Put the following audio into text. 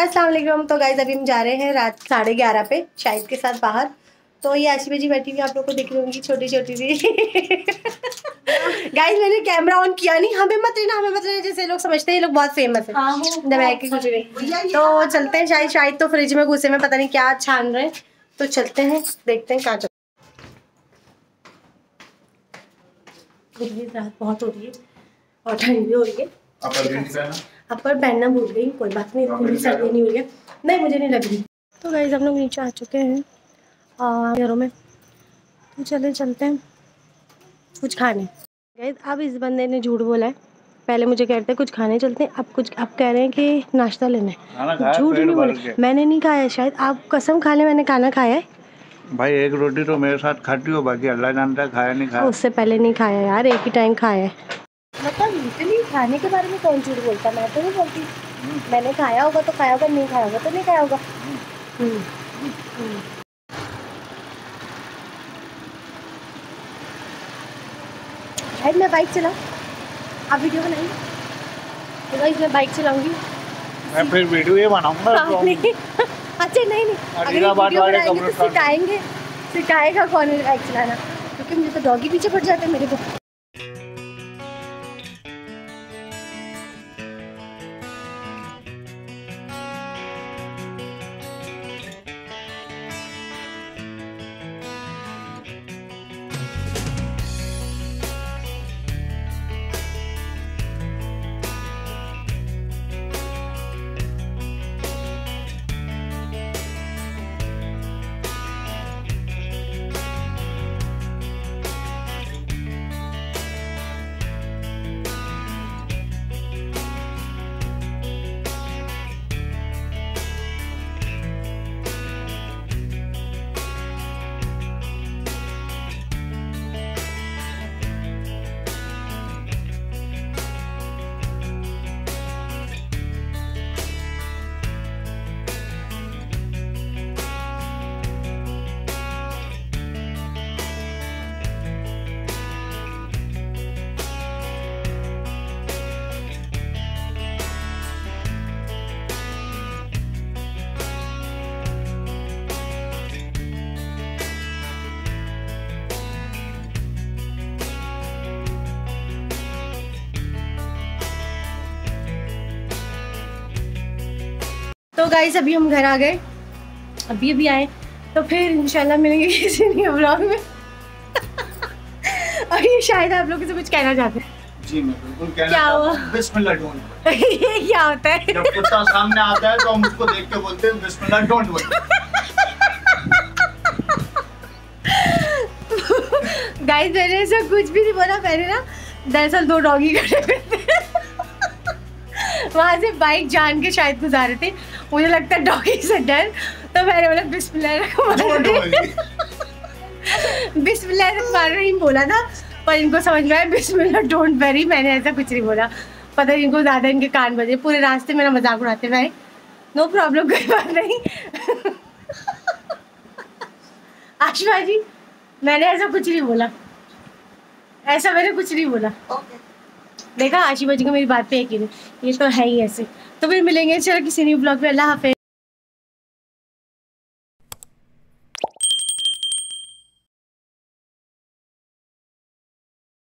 असलम तो गाइज़ अभी हम जा रहे हैं रात साढ़े ग्यारह पे शाहिद के साथ बाहर। तो ये आशी जी बैठी हुई आप लोग को दिख रही होंगी छोटी छोटी सी। गाइज़ मैंने कैमरा ऑन किया नहीं हमें मत लेना हमें मत लेना जैसे लोग समझते हैं ये लोग बहुत फ़ेमस है। हाँ, कुछ नहीं तो चलते हैं शायद शायद तो फ्रिज में घुसे में पता नहीं क्या छान रहे हैं। तो चलते हैं देखते हैं कहाँ चलते रात बहुत हो रही है और ठंड भी हो रही है। अपर पहनना भूल गई कोई बात नहीं इतनी सर्दी नहीं हुई है। नहीं मुझे नहीं लग रही। तो गाइज़ हम लोग नीचे आ चुके हैं घरों में। तो चले चलते हैं। कुछ खाने। गाइज़ अब इस बंदे ने झूठ बोला है। पहले मुझे कहते हैं कुछ खाने चलते हैं। अब कुछ अब कह रहे हैं कि नाश्ता लेना है। झूठ नहीं बोले। मैंने नहीं खाया शायद आप कसम खा ले मैंने खाना खाया है। भाई एक रोटी तो मेरे साथ खाती हो बाकी अल्लाह जानता है खाया नहीं खाया। उससे पहले नहीं खाया यार एक ही टाइम खाया है। मतलब लिटरली खाने के बारे में कौन झूठ बोलता? मैं तो नहीं बोलती। मैंने खाया होगा तो खाया होगा नहीं खाया होगा तो नहीं खाया होगा। शायद मैं बाइक चलाऊँ आप वीडियो बनाएँगे तो भाई मैं बाइक चलाऊँगी। मैं फिर वीडियो ये बनाऊँगा हाँ, अच्छा नहीं नहीं। अगर बनाएँगे तो सिखाएँगे। सिखाएगा कौन बाइक चलाना? क्योंकि मुझे तो डॉगी पीछे पड़ जाते हैं मेरे को। गाइस अभी हम घर आ गए। अभी अभी आए। तो फिर इंशाल्लाह मिलेंगे किसी नए ब्लॉग में। और ये शायद आप लोगों से कुछ कहना चाहते हैं। जी मैं बिल्कुल कहना क्या हुआ? बिस्मिल्लाह डोंट ये क्या होता है? जब कुत्ता सामने आता है तो हम उसको देख के बोलते हैं बिस्मिल्लाह डोंट वरी गाइस मैंने ऐसा कुछ भी नहीं बोला मैंने ना दरअसल दो डॉगी खड़े हुए थे। वहाँ से बाइक जान के शायद गुजारे थे। मुझे लगता है डॉगी से डर। तो मैंने बोला बिस्मिल्लाह बिस्मिल्लाह बोला था पर इनको समझ में आया बिस्मिल्लाह डोंट वेरी मैंने ऐसा कुछ नहीं बोला। पता नहीं इनको ज़्यादा इनके कान बजे। पूरे रास्ते मेरा मज़ाक उड़ाते भाई नो प्रॉब्लम कोई बात नहीं। आशुआ जी मैंने ऐसा कुछ नहीं बोला। ऐसा मैंने कुछ नहीं बोला। देखा आशी बाजी को मेरी बात पे यकीन। ये तो है ही ऐसे। तो फिर मिलेंगे चलो किसी न्यू ब्लॉग पे। अल्लाह हाफिज।